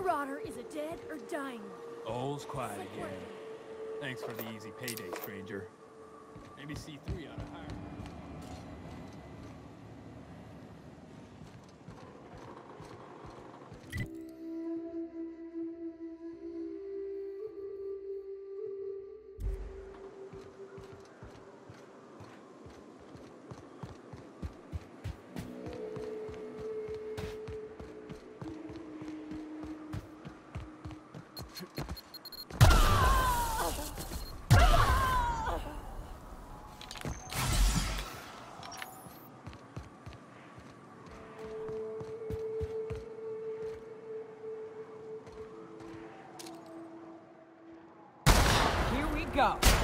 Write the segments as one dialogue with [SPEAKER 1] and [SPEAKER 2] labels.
[SPEAKER 1] marauder is a dead or dying one.
[SPEAKER 2] All's quiet again. Thanks for the easy payday, stranger. Maybe C3 ought to hire me.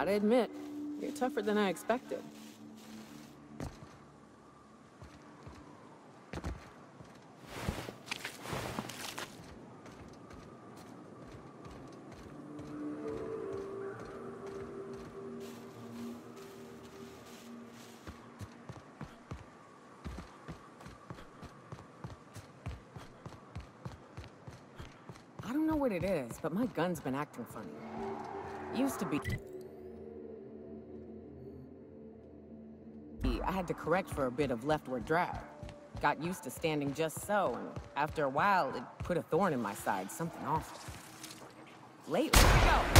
[SPEAKER 3] Gotta admit, you're tougher than I expected. I don't know what it is, but my gun's been acting funny. Used to be... I had to correct for a bit of leftward drag. Got used to standing just so, and after a while, it put a thorn in my side, something awful. Lately... Go!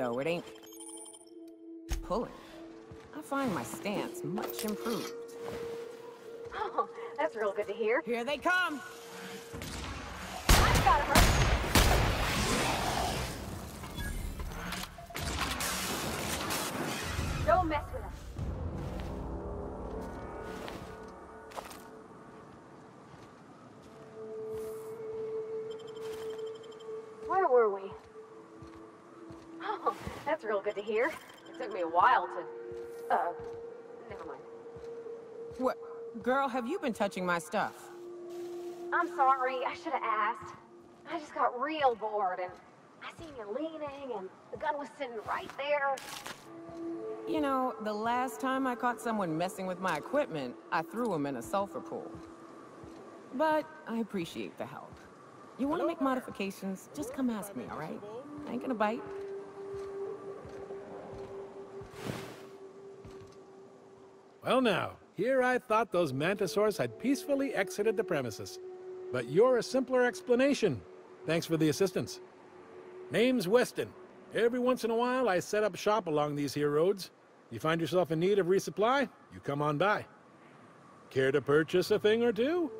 [SPEAKER 3] Though, it ain't pulling. I find my stance much improved.
[SPEAKER 4] Oh, that's real good to hear.
[SPEAKER 3] Here they come!
[SPEAKER 4] I've got her. Don't mess with us. Where were we? That's real good to hear. It took me a while to... Uh, never mind.
[SPEAKER 3] What? Girl, have you been touching my stuff?
[SPEAKER 4] I'm sorry, I should have asked. I just got real bored and I seen you leaning and the gun was sitting right there.
[SPEAKER 3] You know, the last time I caught someone messing with my equipment, I threw him in a sulfur pool. But I appreciate the help. You want to make modifications, just come ask me, all right? I ain't gonna bite.
[SPEAKER 5] Well now, here I thought those mantisaurs had peacefully exited the premises. But you're a simpler explanation. Thanks for the assistance. Name's Weston. Every once in a while I set up shop along these here roads. You find yourself in need of resupply, you come on by. Care to purchase a thing or two?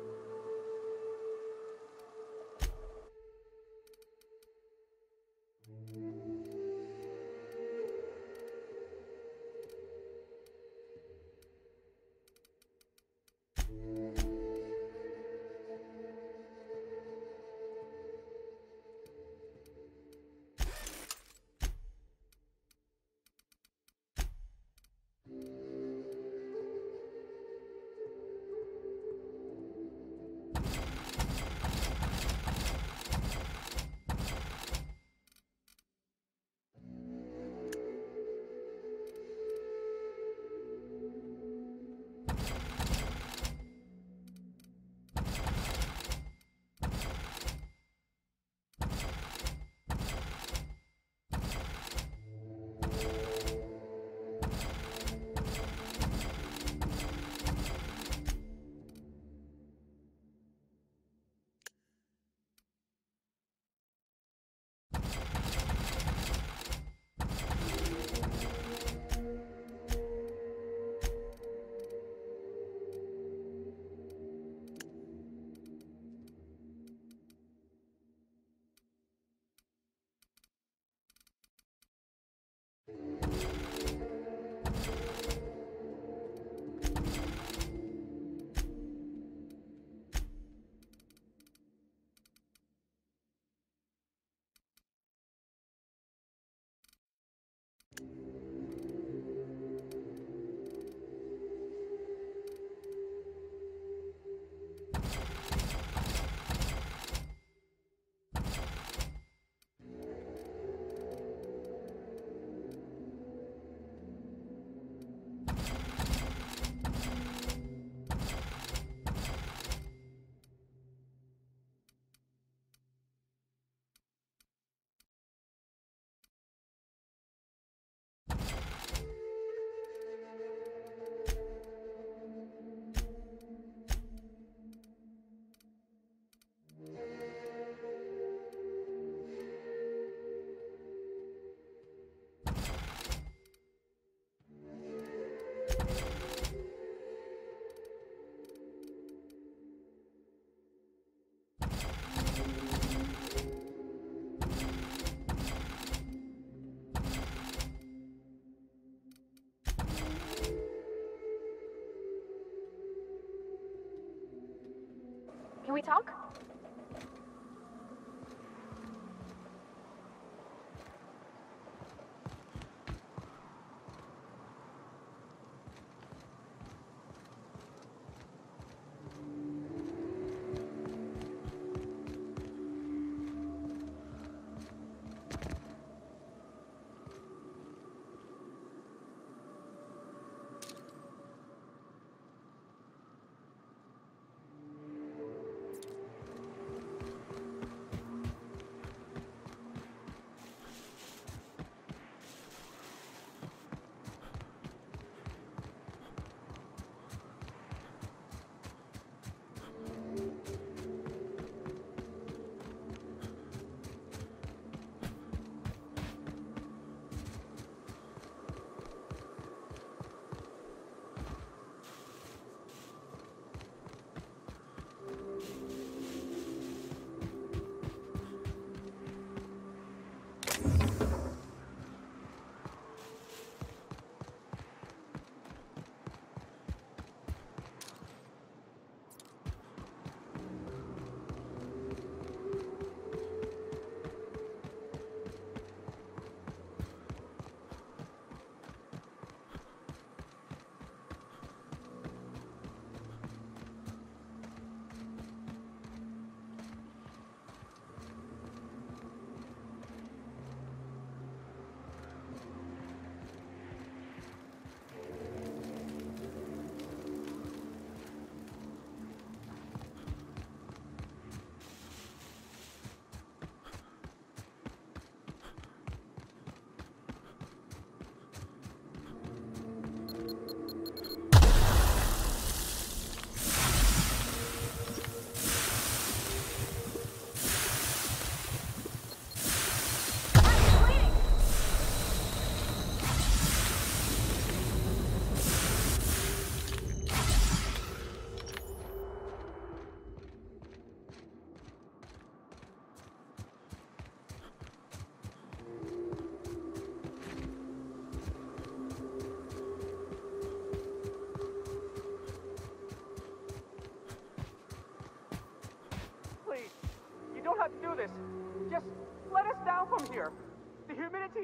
[SPEAKER 4] Can we talk?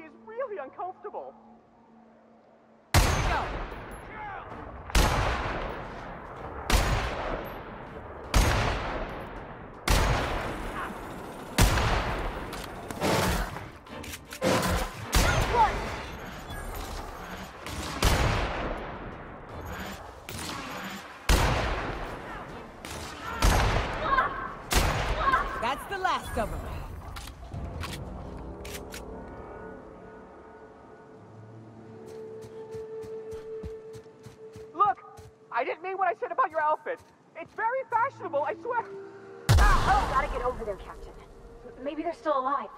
[SPEAKER 6] Is really uncomfortable.
[SPEAKER 3] That's
[SPEAKER 6] fashionable, I swear.
[SPEAKER 4] Oh, gotta get over there, Captain. Maybe they're still alive.